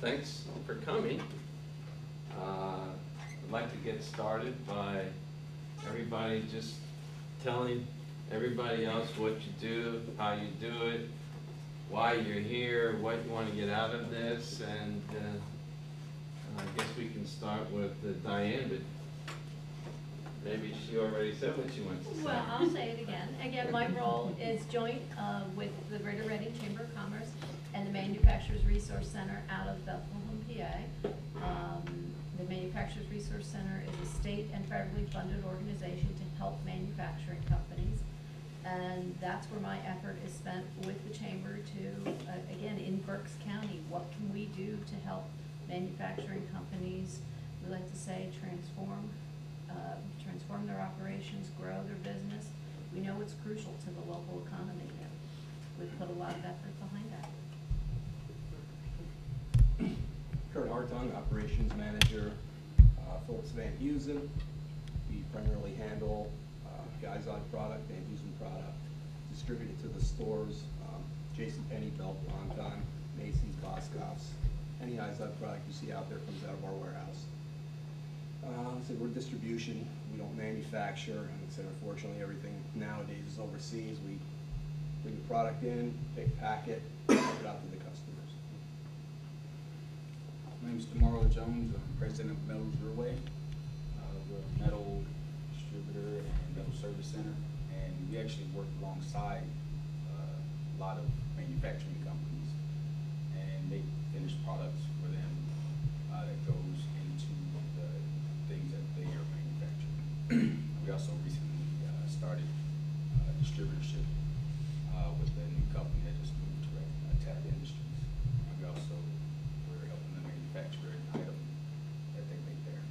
thanks for coming. Uh, I'd like to get started by everybody just telling everybody else what you do, how you do it, why you're here, what you want to get out of this, and uh, I guess we can start with uh, Diane, but maybe she already said what she wants to say. Well, I'll say it again. Again, my role is joint uh, with the Greater Reading Chamber of Commerce and the Manufacturers Resource Center out of Bethlehem, PA. Um, The Manufacturers Resource Center is a state and federally funded organization to help manufacturing companies. And that's where my effort is spent with the chamber to, uh, again, in Berks County, what can we do to help manufacturing companies, we like to say, transform, uh, transform their operations, grow their business. We know it's crucial to the local economy, we've put a lot of effort Kurt Hartung, Operations Manager, uh, Phillips Van Heusen. We primarily handle uh, Odd product, Van Heusen product, distribute it to the stores, um, Jason Penney, Belk, Longtime, Macy's, Boscov's. Any Odd product you see out there comes out of our warehouse. Uh, so we're distribution, we don't manufacture, and unfortunately, everything nowadays is overseas. We bring the product in, pick, pack it, ship it out to the customers. My name is Tamara Jones, I'm president of Metals Your Way. Uh, we're a metal distributor and metal service center, and we actually work alongside uh, a lot of manufacturing companies. And they finish products for them uh, that goes into the things that they are manufacturing. We also recently uh, started distributorship uh, with a new company that just moved to Tap Industries. And we also, we're helping them manufacture an item that they make there.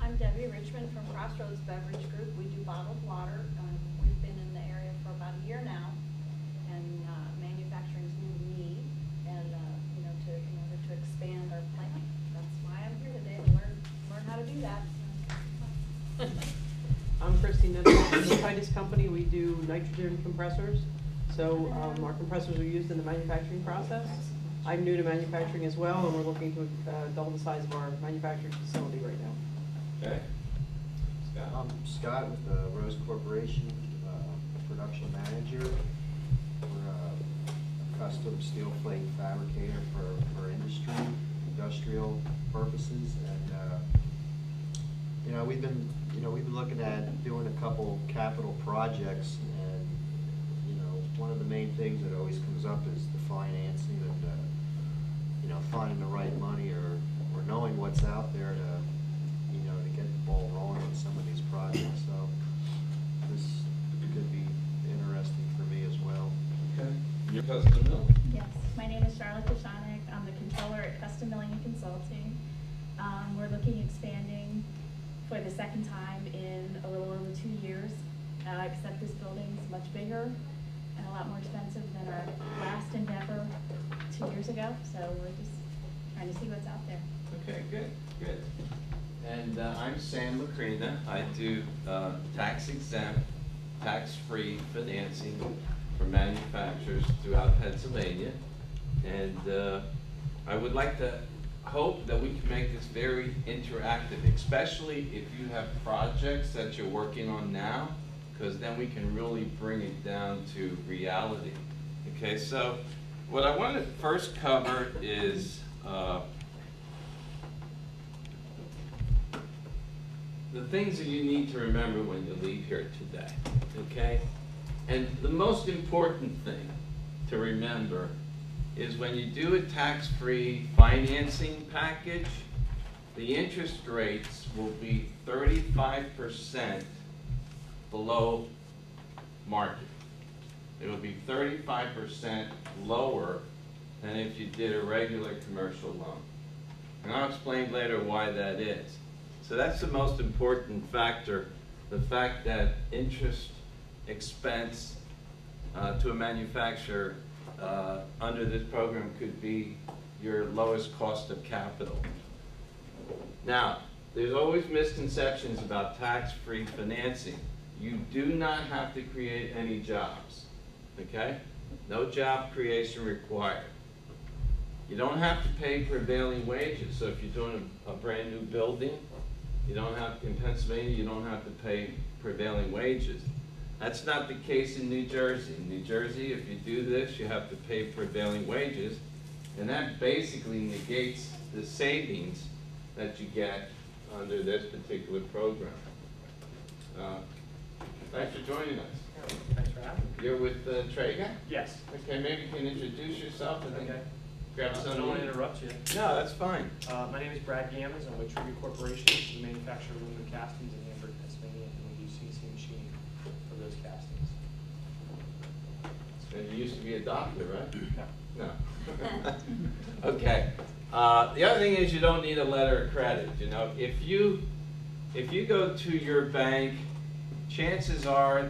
I'm Debbie Richmond from Crossroads Beverage Group. We do bottled water. Um, We've been in the area for about a year now, and uh, manufacturing is new to me, and, uh, you know, to, in order to expand our plant. That's why I'm here today, to learn, learn how to do that. I'm Christine Nichols from the Company. We do nitrogen compressors. So um, our compressors are used in the manufacturing process. I'm new to manufacturing as well, and we're looking to uh, double the size of our manufacturing facility right now. Okay. Scott? I'm Scott with the Rose Corporation, uh, production manager. We're a custom steel plate fabricator for, for industry, industrial purposes. And, uh, you know, we've been, you know, we've been looking at doing a couple capital projects. And, you know, one of the main things that always comes up is the financing and, uh, you know, finding the right money or, or knowing what's out there to, you know, to get the ball rolling on some of these projects, so this could be interesting for me as well. Okay. Your custom mill? Yes, my name is Charlotte Koshanik. I'm the controller at Custom Milling and Consulting. Um, we're looking at expanding for the second time in a little over two years. Uh, except this building's much bigger and a lot more expensive than our last endeavor two years ago. So we're just trying to see what's out there. Okay, good, good. And uh, I'm Sam Macrina. I do uh, tax exempt, tax-free financing for manufacturers throughout Pennsylvania. And uh, I would like to hope that we can make this very interactive, especially if you have projects that you're working on now, because then we can really bring it down to reality. Okay, so what I want to first cover is uh, the things that you need to remember when you leave here today, okay? And the most important thing to remember is when you do a tax-free financing package, the interest rates will be thirty-five percent below market. It will be thirty-five percent lower than if you did a regular commercial loan. And I'll explain later why that is. So that's the most important factor, the fact that interest expense uh, to a manufacturer uh, under this program could be your lowest cost of capital. Now, there's always misconceptions about tax-free financing. You do not have to create any jobs, okay? No job creation required. You don't have to pay prevailing wages, so if you're doing a, a brand-new building, you don't have, in Pennsylvania, you don't have to pay prevailing wages. That's not the case in New Jersey. In New Jersey, if you do this, you have to pay prevailing wages, and that basically negates the savings that you get under this particular program. Uh, Thanks for joining us. Thanks for having me. You're with uh, Traeger? Yes. Okay, maybe you can introduce yourself and then Okay. grab Uh, some. I don't want to interrupt you. No, that's fine. Uh, my name is Brad Gammons. I'm with Tribute Corporation. We manufacture aluminum castings in Hamburg, Pennsylvania, and we use CNC machining for those castings. And you used to be a doctor, right? No. No. Okay. Uh, the other thing is you don't need a letter of credit, you know. If you, if you go to your bank, chances are,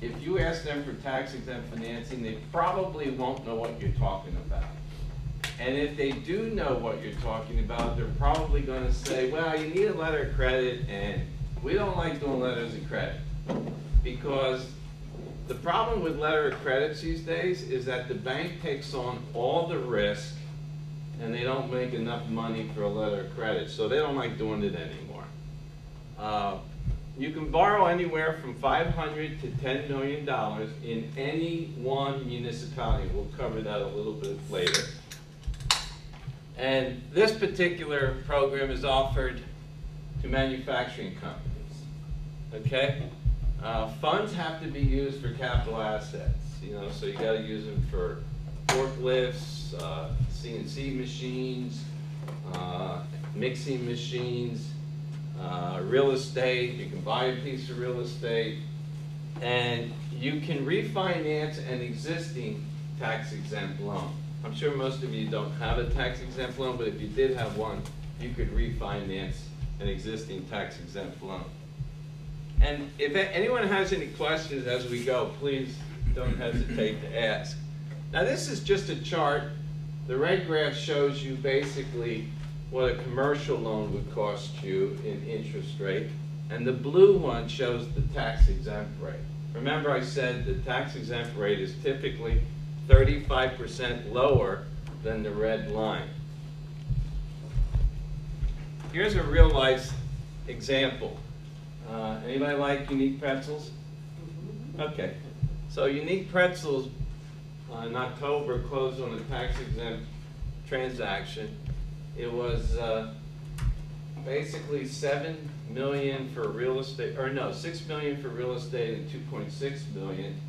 if you ask them for tax exempt financing, they probably won't know what you're talking about. And if they do know what you're talking about, they're probably gonna say, well, you need a letter of credit, and we don't like doing letters of credit. Because the problem with letter of credits these days is that the bank takes on all the risk and they don't make enough money for a letter of credit, so they don't like doing it anymore. Uh, You can borrow anywhere from five hundred to ten million dollars in any one municipality. We'll cover that a little bit later. And this particular program is offered to manufacturing companies, okay? Uh, funds have to be used for capital assets, you know, so you gotta use them for forklifts, uh, CNC machines, uh, mixing machines, uh, real estate, you can buy a piece of real estate, and you can refinance an existing tax exempt loan. I'm sure most of you don't have a tax exempt loan, but if you did have one, you could refinance an existing tax exempt loan. And if anyone has any questions as we go, please don't hesitate to ask. Now, this is just a chart. The red graph shows you basically what a commercial loan would cost you in interest rate, and the blue one shows the tax exempt rate. Remember I said the tax exempt rate is typically thirty-five percent lower than the red line. Here's a real-life example. Uh, Anybody like Unique Pretzels? Okay, so Unique Pretzels uh, in October closed on a tax exempt transaction. It was uh, basically seven million for real estate, or no, six million for real estate and two point six million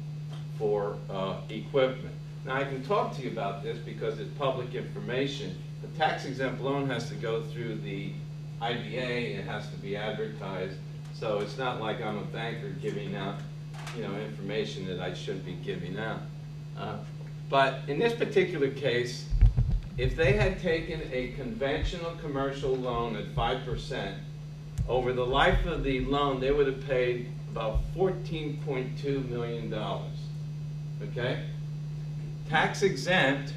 for uh, equipment. Now, I can talk to you about this because it's public information. The tax exempt loan has to go through the IDA, it has to be advertised. So it's not like I'm a banker giving out, you know, information that I shouldn't be giving out. Uh, But in this particular case, if they had taken a conventional commercial loan at five percent, over the life of the loan, they would have paid about fourteen point two million dollars. Okay? Tax exempt,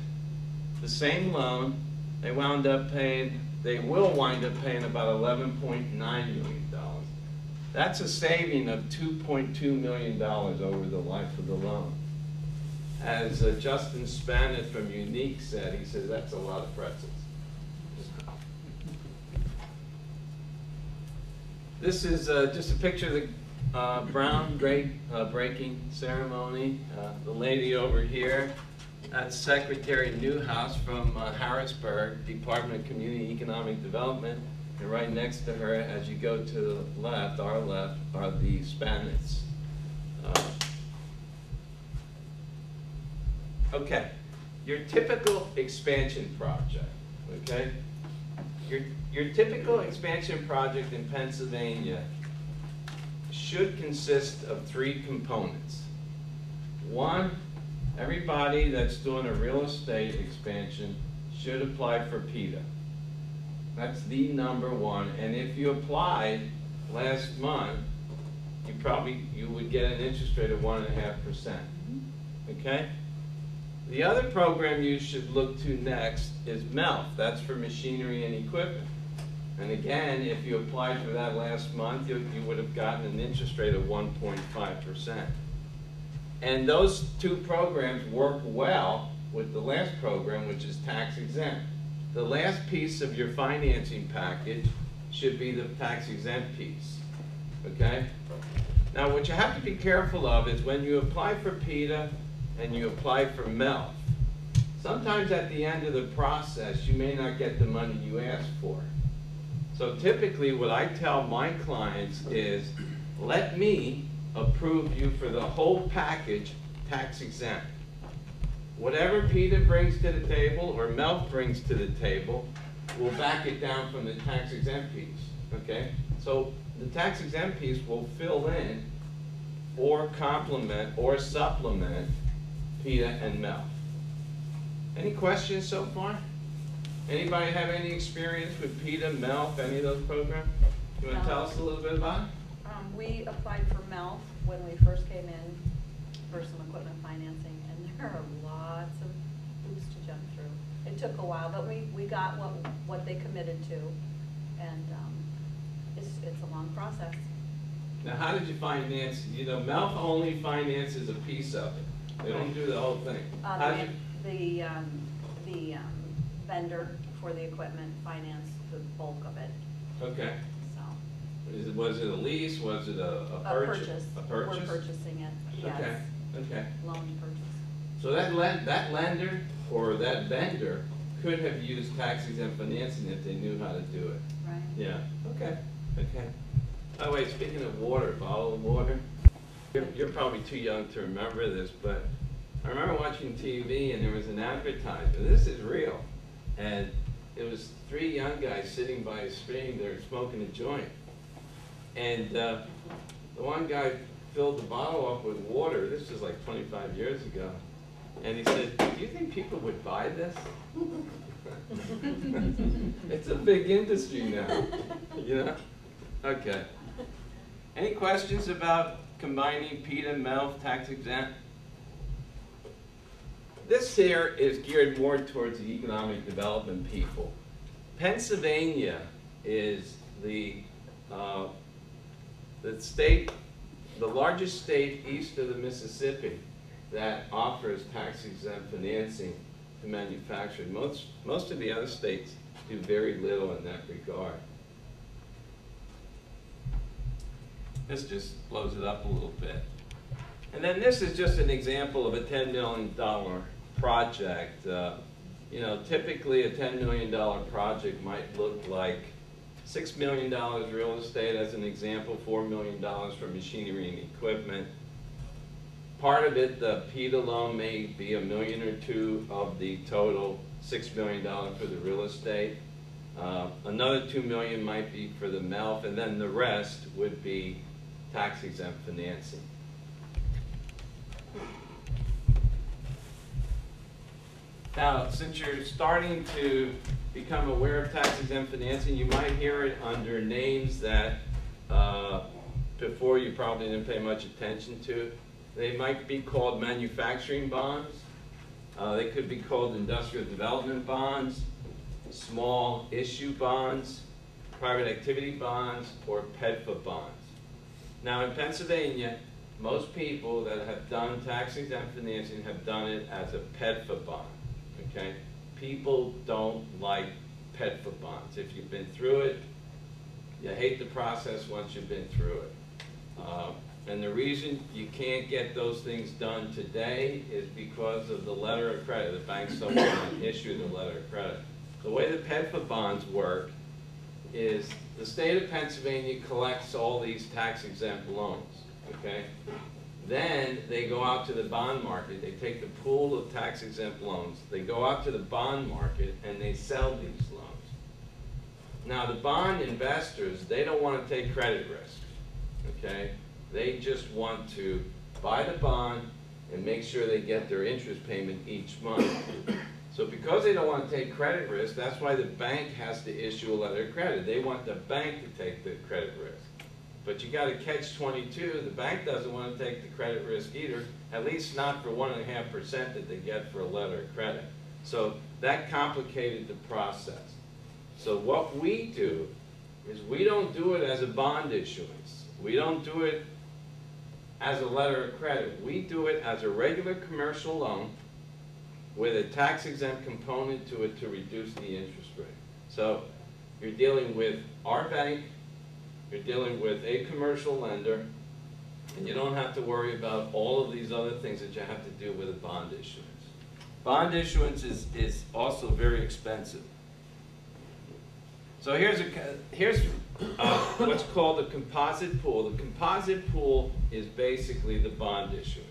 the same loan, they wound up paying, they will wind up paying about eleven point nine million dollars. That's a saving of two point two million dollars over the life of the loan. As uh, Justin Spannuth from Unique said, he says, that's a lot of pretzels. This is uh, just a picture of the uh, brown grape uh, breaking ceremony. Uh, The lady over here, that's Secretary Newhouse from uh, Harrisburg, Department of Community Economic Development. And right next to her, as you go to the left, our left, are the Spannuths. Uh, Okay, your typical expansion project, okay? Your, your typical expansion project in Pennsylvania should consist of three components. One, everybody that's doing a real estate expansion should apply for PIDA. That's the number one, and if you applied last month, you probably, you would get an interest rate of one and a half percent, mm-hmm. okay? The other program you should look to next is MELF, that's for machinery and equipment. And again, if you applied for that last month, you, you would have gotten an interest rate of one point five percent. And those two programs work well with the last program, which is tax exempt. The last piece of your financing package should be the tax exempt piece, okay? Now, what you have to be careful of is when you apply for PIDA and you apply for MELF, sometimes at the end of the process, you may not get the money you asked for. So typically, what I tell my clients is, let me approve you for the whole package, tax exempt. Whatever PIDA brings to the table, or MELF brings to the table, we'll back it down from the tax exempt piece, okay? So the tax exempt piece will fill in or complement or supplement PIDA and MELF. Any questions so far? Anybody have any experience with PIDA, MELF, any of those programs? You wanna tell us a little bit about it? Um, we applied for MELF when we first came in, for some equipment financing, and there are lots of hoops to jump through. It took a while, but we, we got what, what they committed to, and, um, it's, it's a long process. Now, how did you finance, you know, MELF only finances a piece of it. They don't do the whole thing. Uh, How the, did you- the, um, the, um, vendor for the equipment financed the bulk of it, Okay. so. Is it, was it a lease, was it a, a A purchase? A We're purchase? purchasing it, yes. Okay, okay. loan purchase. So that lend, that lender or that vendor could have used tax exempt financing if they knew how to do it. Right. Yeah, okay, okay. By the way, speaking of water, bottled water, you're, you're probably too young to remember this, but I remember watching TV and there was an advertisement, this is real. And it was three young guys sitting by a stream, they were smoking a joint. And, uh, the one guy filled the bottle up with water, this was like twenty-five years ago. And he said, do you think people would buy this? It's a big industry now, you know? Okay. Any questions about combining PIDA, MELF, tax exempt? This here is geared more towards the economic development people. Pennsylvania is the, uh, the state, the largest state east of the Mississippi that offers tax exempt financing to manufacturers. Most, most of the other states do very little in that regard. This just blows it up a little bit. And then this is just an example of a $10 million project. Uh, you know, typically a $10 million project might look like $6 million real estate as an example, $4 million for machinery and equipment. Part of it, the PIDA loan may be a million or two of the total $6 million for the real estate. Uh, Another 2 million might be for the MELF, and then the rest would be tax exempt financing. Now, since you're starting to become aware of tax exempt financing, you might hear it under names that uh, before you probably didn't pay much attention to. They might be called manufacturing bonds. Uh, They could be called industrial development bonds, small issue bonds, private activity bonds, or PEDFA bonds. Now, in Pennsylvania, most people that have done tax exempt financing have done it as a PEDFA bond, okay? People don't like PEDFA bonds. If you've been through it, you hate the process once you've been through it. Uh, And the reason you can't get those things done today is because of the letter of credit. The banks don't want to issue the letter of credit. The way the PEDFA bonds work is the state of Pennsylvania collects all these tax exempt loans, okay? Then they go out to the bond market, they take the pool of tax exempt loans, they go out to the bond market and they sell these loans. Now, the bond investors, they don't want to take credit risk, okay? They just want to buy the bond and make sure they get their interest payment each month. So because they don't want to take credit risk, that's why the bank has to issue a letter of credit. They want the bank to take the credit risk. But you got to catch twenty-two, the bank doesn't want to take the credit risk either, at least not for one and a half percent that they get for a letter of credit. So that complicated the process. So what we do is we don't do it as a bond issuance. We don't do it as a letter of credit. We do it as a regular commercial loan with a tax exempt component to it to reduce the interest rate. So you're dealing with our bank, you're dealing with a commercial lender, and you don't have to worry about all of these other things that you have to do with a bond issuance. Bond issuance is, is also very expensive. So here's a, here's uh, what's called a composite pool. The composite pool is basically the bond issuance.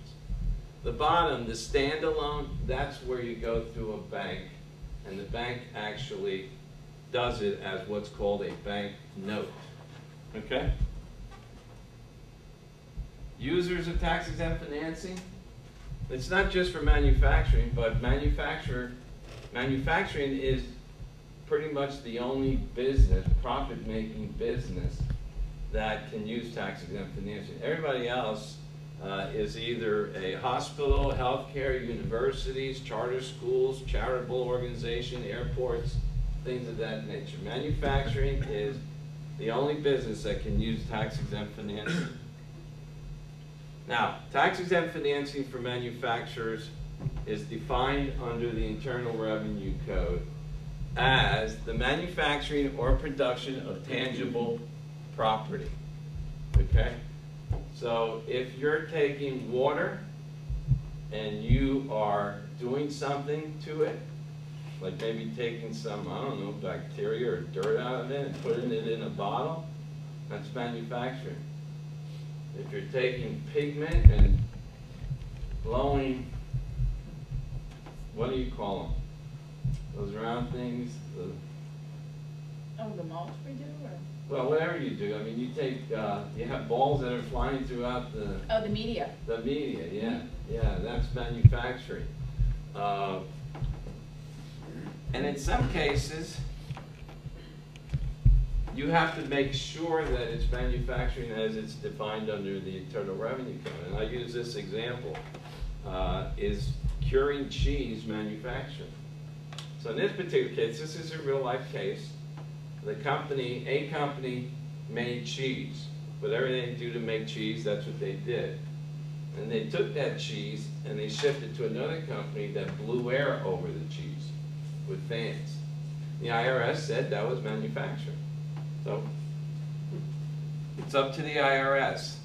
The bottom, the standalone, that's where you go through a bank, and the bank actually does it as what's called a bank note. Okay? Users of tax exempt financing, it's not just for manufacturing, but manufacturer, manufacturing is pretty much the only business, profit-making business that can use tax exempt financing. Everybody else uh, is either a hospital, healthcare, universities, charter schools, charitable organization, airports, things of that nature. Manufacturing is the only business that can use tax exempt financing. Now, tax exempt financing for manufacturers is defined under the Internal Revenue Code as the manufacturing or production of tangible property. Okay? So if you're taking water and you are doing something to it, like maybe taking some, I don't know, bacteria or dirt out of it and putting it in a bottle, that's manufacturing. If you're taking pigment and blowing, what do you call them? Those round things, the, Oh, the mulch we do, or? well, whatever you do, I mean, you take, uh, you have balls that are flying throughout the, Oh, the media. the media, yeah, yeah, that's manufacturing. Uh, And in some cases, you have to make sure that it's manufacturing as it's defined under the Internal Revenue Code. And I use this example, uh, is curing cheese manufacturing. So in this particular case, this is a real life case. The company, a company made cheese. Whatever they do to make cheese, that's what they did. And they took that cheese and they shipped it to another company that blew air over the cheese with fans. The IRS said that was manufacturing. So it's up to the IRS.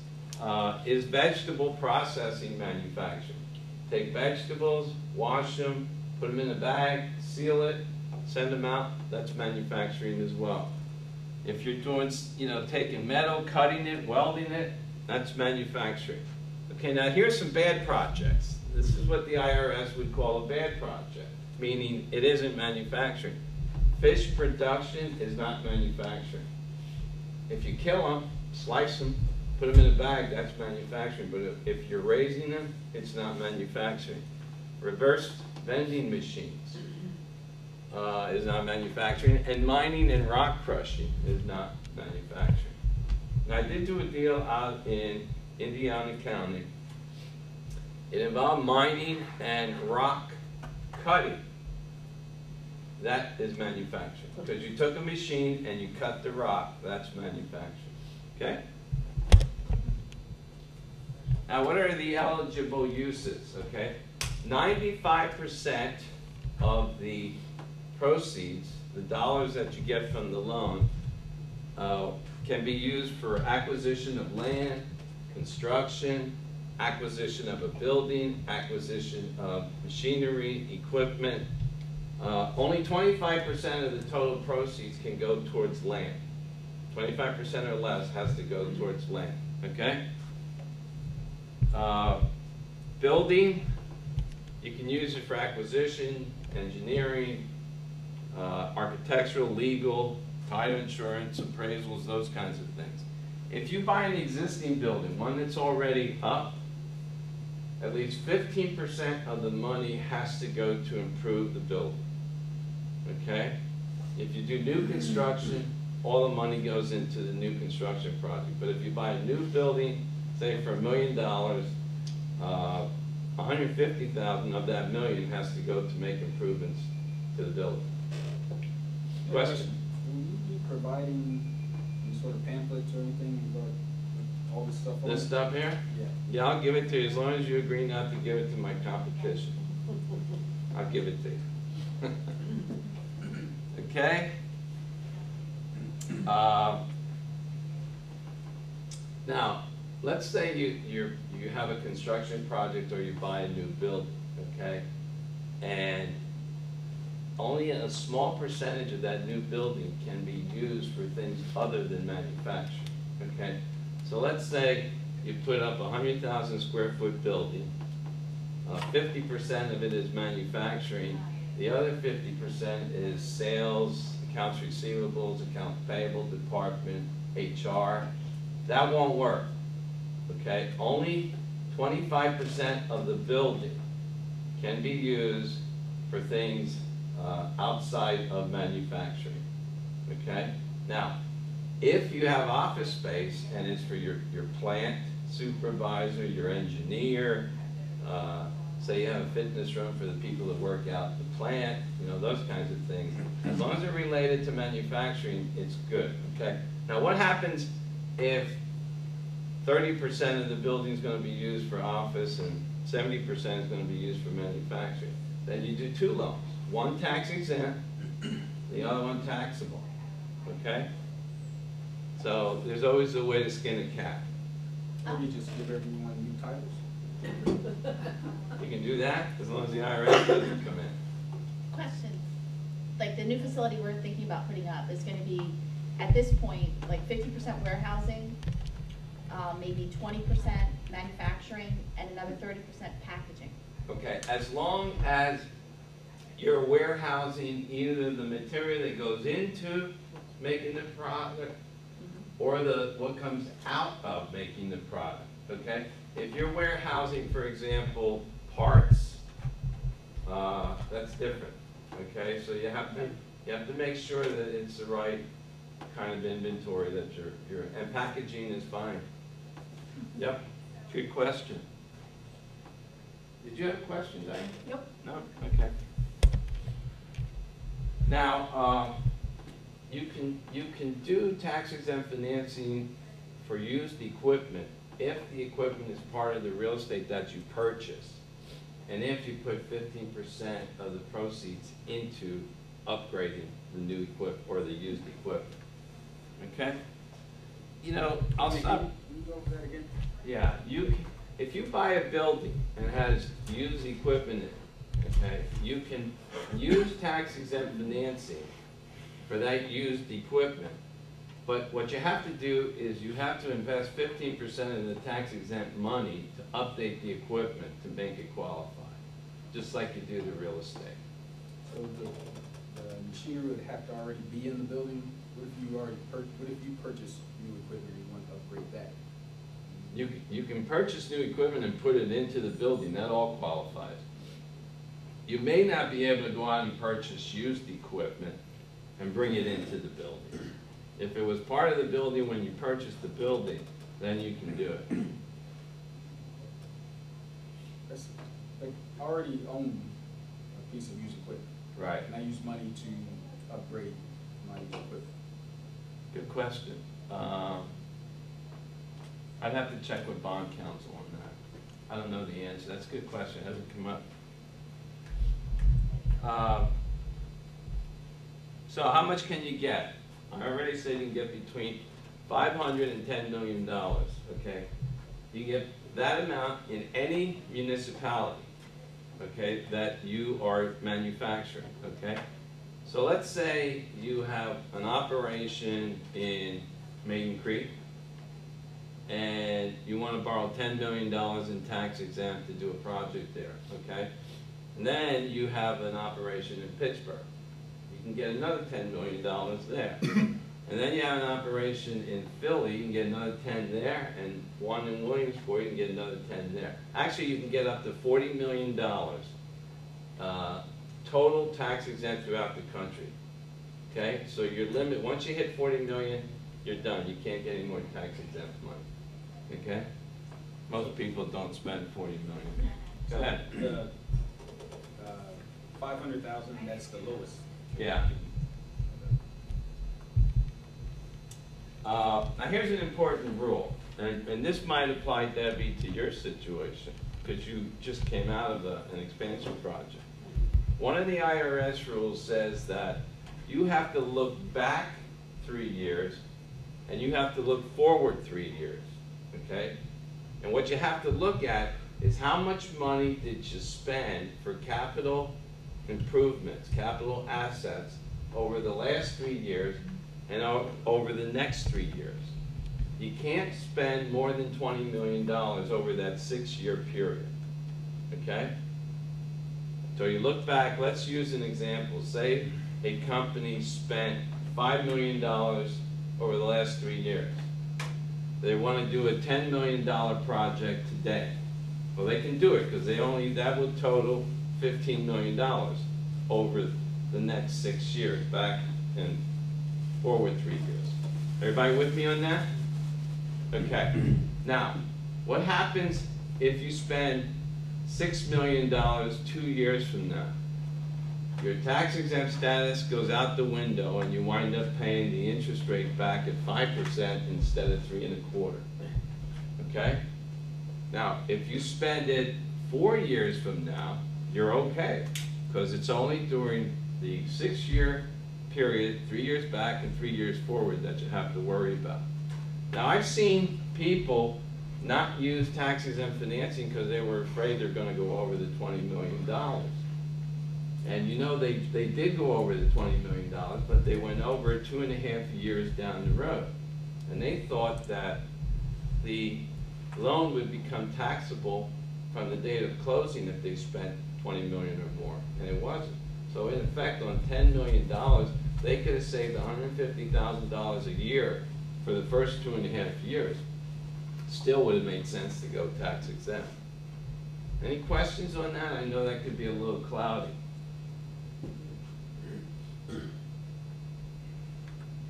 Uh, is vegetable processing manufacturing? Take vegetables, wash them, put them in a bag, seal it, send them out, that's manufacturing as well. If you're doing, you know, taking metal, cutting it, welding it, that's manufacturing. Okay, now here's some bad projects. This is what the IRS would call a bad project, meaning it isn't manufacturing. Fish production is not manufacturing. If you kill them, slice them, put them in a bag, that's manufacturing. But if- you're raising them, it's not manufacturing. Reverse vending machines uh, is not manufacturing, and mining and rock crushing is not manufacturing. Now, I did do a deal out in Indiana County. It involved mining and rock cutting. That is manufacturing. Because you took a machine and you cut the rock, that's manufacturing. Okay? Now, what are the eligible uses? Okay? 95% of the proceeds, the dollars that you get from the loan, uh, can be used for acquisition of land, construction, acquisition of a building, acquisition of machinery, equipment. Uh, only 25% of the total proceeds can go towards land. 25% or less has to go towards land, okay? Uh, building, you can use it for acquisition, engineering, uh, architectural, legal, title insurance, appraisals, those kinds of things. If you buy an existing building, one that's already up, at least fifteen percent of the money has to go to improve the building. Okay? If you do new construction, all the money goes into the new construction project. But if you buy a new building, say for a million dollars, uh, hundred fifty thousand of that million has to go to make improvements to the building. Question? Will you be providing any sort of pamphlets or anything about all this stuff on? This stuff here? Yeah. Yeah, I'll give it to you as long as you agree not to give it to my competition. I'll give it to you. Okay? Uh, Now, let's say you, you're, you have a construction project or you buy a new building, okay? And only a small percentage of that new building can be used for things other than manufacturing, okay? So let's say you put up a hundred thousand square foot building, uh, fifty percent of it is manufacturing, the other fifty percent is sales, accounts receivables, accounts payable, department, HR. That won't work, okay? Only twenty-five percent of the building can be used for things uh, outside of manufacturing, okay? Now, if you have office space and it's for your, your plant supervisor, your engineer, uh, say you have a fitness room for the people that work out the plant, you know, those kinds of things. As long as they're related to manufacturing, it's good, okay? Now, what happens if thirty percent of the building is gonna be used for office and seventy percent is gonna be used for manufacturing? Then you do two loans, one tax exempt, the other one taxable, okay? So there's always a way to skin a cat. Or you just give everyone new titles. You can do that as long as the IRS doesn't come in. Question, like the new facility we're thinking about putting up is gonna be, at this point, like fifty percent warehousing, uh, maybe twenty percent manufacturing, and another thirty percent packaging. Okay, as long as you're warehousing either the material that goes into making the product or the, what comes out of making the product, okay? If you're warehousing, for example, parts, uh, that's different, okay? So you have to, you have to make sure that it's the right kind of inventory that you're, you're, and packaging is fine. Yep, good question. Did you have a question, Diane? Nope. No, okay. Now, uh, you can, you can do tax exempt financing for used equipment if the equipment is part of the real estate that you purchase. And if you put fifteen percent of the proceeds into upgrading the new equipment or the used equipment. Okay? You know, I'll Can stop. You go over that again? Yeah, you, if you buy a building and it has used equipment in it, okay, you can use tax exempt financing for that used equipment. But what you have to do is you have to invest fifteen percent of the tax exempt money to update the equipment to make it qualify, just like you do the real estate. So the, the machinery would have to already be in the building? What if you already what if you purchase new equipment and you want to upgrade that? You, you can purchase new equipment and put it into the building, that all qualifies. You may not be able to go out and purchase used equipment and bring it into the building. If it was part of the building when you purchased the building, then you can do it. That's, like, I already own a piece of used equipment. Right, And I use money to upgrade my used equipment. good question. Um, I'd have to check with bond counsel on that. I don't know the answer, that's a good question, it hasn't come up. Um, So how much can you get? I already said you can get between five hundred and ten million dollars, okay? You can get that amount in any municipality, okay, that you are manufacturing, okay? So let's say you have an operation in Maiden Creek, and you wanna borrow ten million dollars in tax exempt to do a project there, okay? And then you have an operation in Pittsburgh. You can get another ten million dollars there. And then you have an operation in Philly, you can get another ten there, and one in Williamsport, you can get another ten there. Actually, you can get up to forty million dollars, uh, total tax exempt throughout the country. Okay, so your limit, once you hit forty million, you're done, you can't get any more tax exempt money, okay? Most people don't spend forty million. Go ahead. The, five hundred thousand, that's the lowest. Yeah. Uh, now here's an important rule, and, and this might apply, Debbie, to your situation, because you just came out of a, an expansion project. one of the IRS rules says that you have to look back three years and you have to look forward three years, okay? And what you have to look at is how much money did you spend for capital improvements, capital assets over the last three years and over the next three years. You can't spend more than twenty million dollars over that six-year period, okay? So you look back, let's use an example. Say a company spent five million dollars over the last three years. They want to do a ten million dollar project today. Well, they can do it because they only, that would total fifteen million dollars over the next six years, back and forward three years. Everybody with me on that? Okay. Now, what happens if you spend six million dollars two years from now? Your tax exempt status goes out the window and you wind up paying the interest rate back at five percent instead of three and a quarter. Okay? Now, if you spend it four years from now, you're okay, because it's only during the six-year period, three years back and three years forward, that you have to worry about. Now, I've seen people not use tax exempt financing because they were afraid they're gonna go over the twenty million dollars. And you know, they, they did go over the twenty million dollars, but they went over two and a half years down the road. And they thought that the loan would become taxable from the date of closing if they spent twenty million or more, and it wasn't. So in effect, on ten million dollars, they could have saved hundred and fifty thousand dollars a year for the first two and a half years. Still would have made sense to go tax exempt. Any questions on that? I know that could be a little cloudy.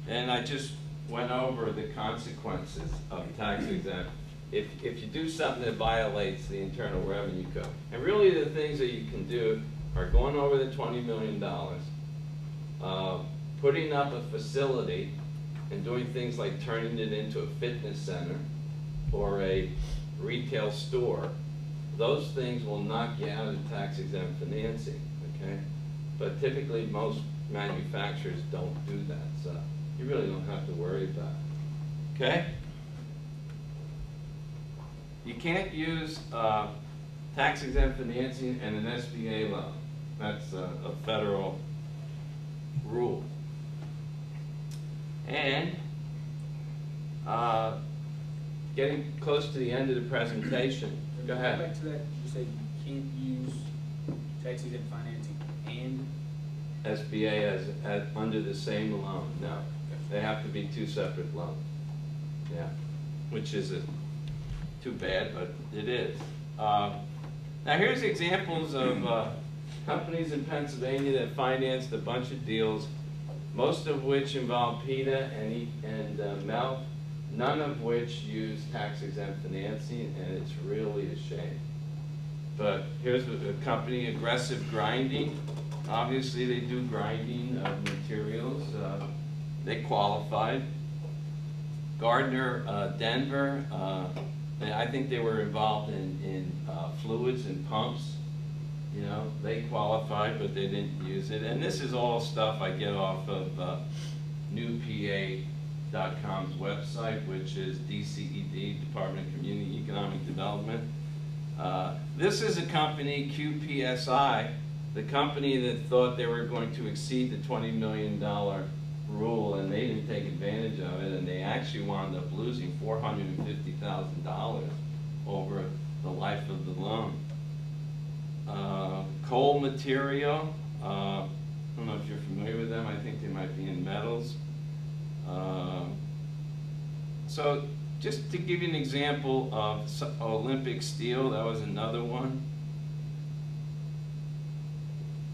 And I just went over the consequences of tax exempt. If, if you do something that violates the Internal Revenue Code. And really the things that you can do are going over the twenty million dollars, uh, putting up a facility and doing things like turning it into a fitness center or a retail store. Those things will knock you out of tax exempt financing, okay? But typically, most manufacturers don't do that, so you really don't have to worry about it, okay? You can't use, uh, tax exempt financing and an SBA loan. That's a, a federal rule. And, uh, getting close to the end of the presentation, go ahead. Back to that, you said you can't use tax exempt financing and, SBA as, as, under the same loan, no. They have to be two separate loans. Yeah, which is a, too bad, but it is. Uh, Now, here's examples of, uh, companies in Pennsylvania that financed a bunch of deals, most of which involved PIDA and, and uh, MELF, none of which use tax exempt financing, and it's really a shame. But here's a company, Aggressive Grinding. Obviously, they do grinding of materials. uh, They qualified. Gardner uh, Denver, they- I think they were involved in, in uh, fluids and pumps. You know, they qualified, but they didn't use it. And this is all stuff I get off of uh, newpa.com's website, which is DCED, Department of Community Economic Development. Uh, This is a company, QPSI, the company that thought they were going to exceed the $20 million rule, and they didn't take advantage of it, and they actually wound up losing $450,000 over the life of the loan. Uh, Coal Material, uh, I don't know if you're familiar with them, I think they might be in metals. Uh, So, just to give you an example of Olympic Steel, that was another one.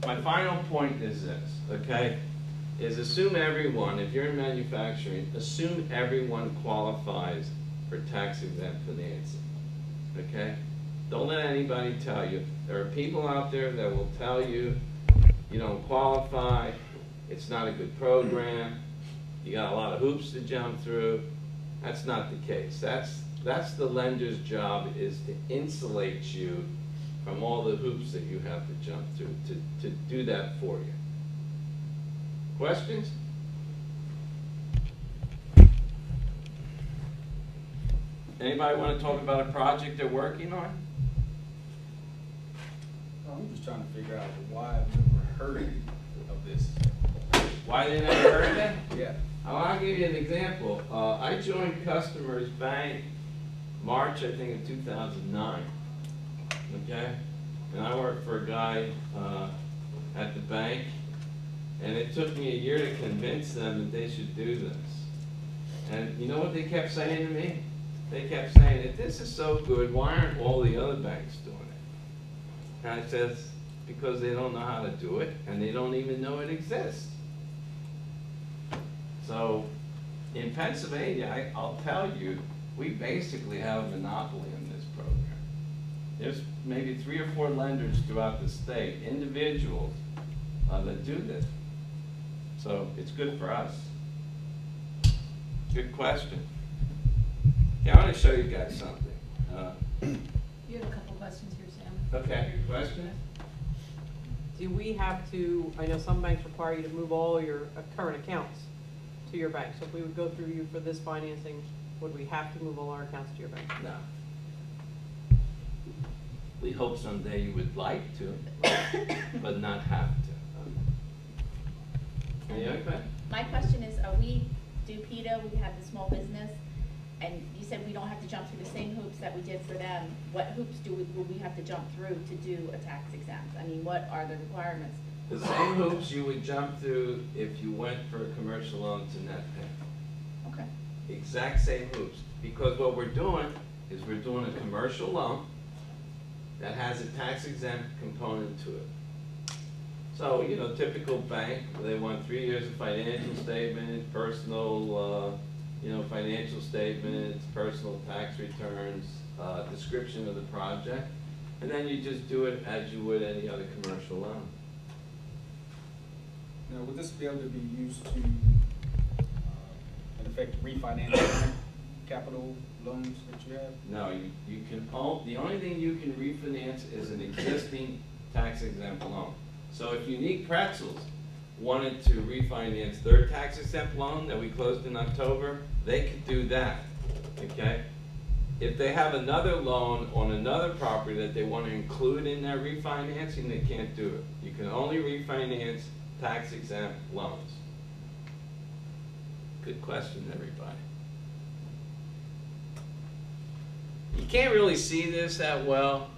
My final point is this, okay? Is assume everyone, if you're in manufacturing, assume everyone qualifies for tax exempt financing, okay? Don't let anybody tell you. There are people out there that will tell you, you don't qualify, it's not a good program, you got a lot of hoops to jump through. That's not the case. That's, that's the lender's job, is to insulate you from all the hoops that you have to jump through to, to do that for you. Questions? Anybody want to talk about a project they're working on? I'm just trying to figure out why I've never heard of this. Why they never heard of it? Yeah. Oh, I'll give you an example. Uh, I joined Customers Bank March, I think, of two thousand nine. Okay? And I worked for a guy, uh, at the bank, and it took me a year to convince them that they should do this. And you know what they kept saying to me? They kept saying, if this is so good, why aren't all the other banks doing it? And I said, because they don't know how to do it, and they don't even know it exists. So, in Pennsylvania, I, I'll tell you, we basically have a monopoly in this program. There's maybe three or four lenders throughout the state, individuals, uh, that do this. So, it's good for us. Good question. Yeah, I wanna show you guys something. Uh, You have a couple questions here, Sam. Okay, question? Do we have to, I know some banks require you to move all your uh, current accounts to your bank. So if we would go through you for this financing, would we have to move all our accounts to your bank? No. We hope someday you would like to, but not have to. Any other question? My question is, are we, do PIDA, we have the small business, and you said we don't have to jump through the same hoops that we did for them. What hoops do we, will we have to jump through to do a tax exempt? I mean, what are the requirements? The same hoops you would jump through if you went for a commercial loan to net pay. Okay. Exact same hoops, because what we're doing is we're doing a commercial loan that has a tax exempt component to it. So, you know, typical bank, they want three years of financial statement, personal, uh, you know, financial statements, personal tax returns, uh, description of the project, and then you just do it as you would any other commercial loan. Now, would this be able to be used to, uh, in effect, refinance capital loans that you have? No, you, you can, all, the only thing you can refinance is an existing tax exempt loan. So if Unique Pretzels wanted to refinance their tax exempt loan that we closed in October, they could do that, okay? If they have another loan on another property that they want to include in their refinancing, they can't do it. You can only refinance tax exempt loans. Good question, everybody. You can't really see this that well,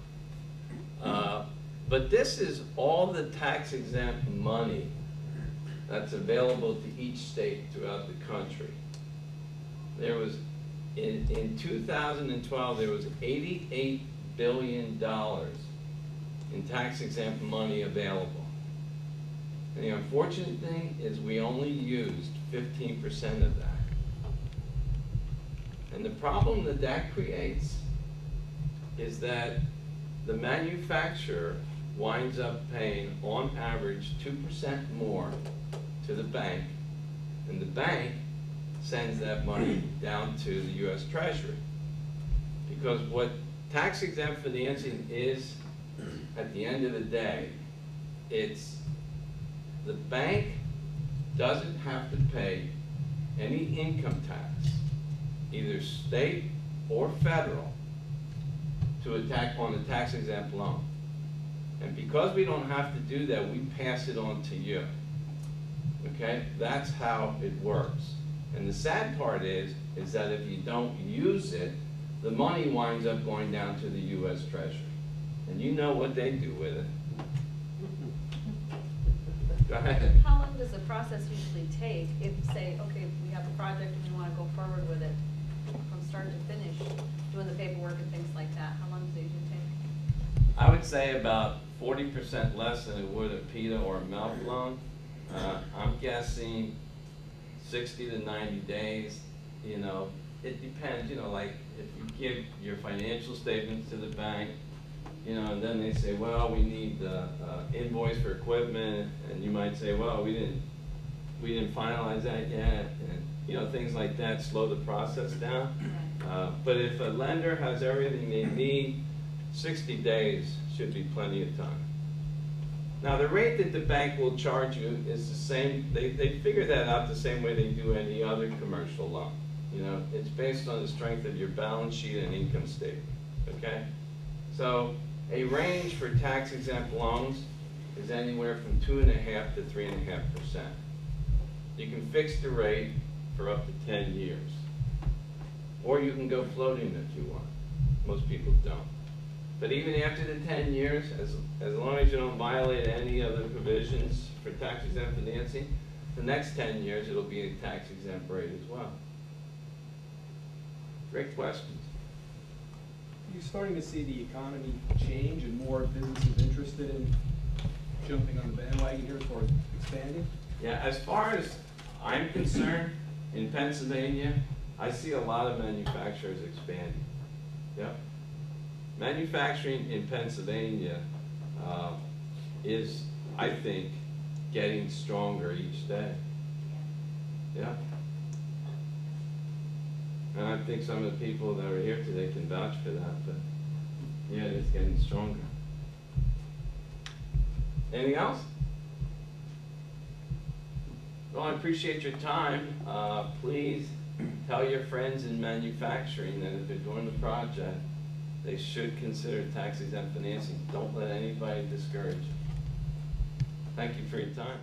uh, but this is all the tax exempt money that's available to each state throughout the country. There was, in, in 2012, there was $88 billion in tax exempt money available. And the unfortunate thing is we only used 15% of that. And the problem that that creates is that the manufacturer winds up paying, on average, two percent more to the bank, and the bank sends that money down to the US Treasury. Because what tax exempt financing is, at the end of the day, it's, the bank doesn't have to pay any income tax, either state or federal, to attack on a tax exempt loan. And because we don't have to do that, we pass it on to you. Okay? That's how it works. And the sad part is, is that if you don't use it, the money winds up going down to the US Treasury. And you know what they do with it. Go ahead. How long does the process usually take if, say, okay, we have a project and we wanna go forward with it from start to finish, doing the paperwork and things like that, how long does it usually take? I would say about forty percent less than it would a PIDA or a MELF loan. Uh, I'm guessing sixty to ninety days, you know, it depends, you know, like, if you give your financial statements to the bank, you know, and then they say, well, we need the uh, invoice for equipment, and you might say, well, we didn't, we didn't finalize that yet, and, you know, things like that slow the process down. Uh, But if a lender has everything they need, sixty days should be plenty of time. Now, the rate that the bank will charge you is the same, they, they figure that out the same way they do any other commercial loan. You know, it's based on the strength of your balance sheet and income statement, okay? So, a range for tax exempt loans is anywhere from two and a half to three and a half percent. You can fix the rate for up to ten years. Or you can go floating if you want. Most people don't. But even after the ten years, as, as long as you don't violate any of the provisions for tax exempt financing, the next ten years, it'll be a tax exempt rate as well. Great questions. Are You're starting to see the economy change and more businesses interested in jumping on the bandwagon here as far as expanding? Yeah, as far as I'm concerned, in Pennsylvania, I see a lot of manufacturers expanding. Yep. Manufacturing in Pennsylvania, uh, is, I think, getting stronger each day. Yeah. And I think some of the people that are here today can vouch for that, but, yeah, it's getting stronger. Anything else? Well, I appreciate your time. Uh, please tell your friends in manufacturing that if they're doing the project, they should consider tax exempt financing. Don't let anybody discourage you. Thank you for your time.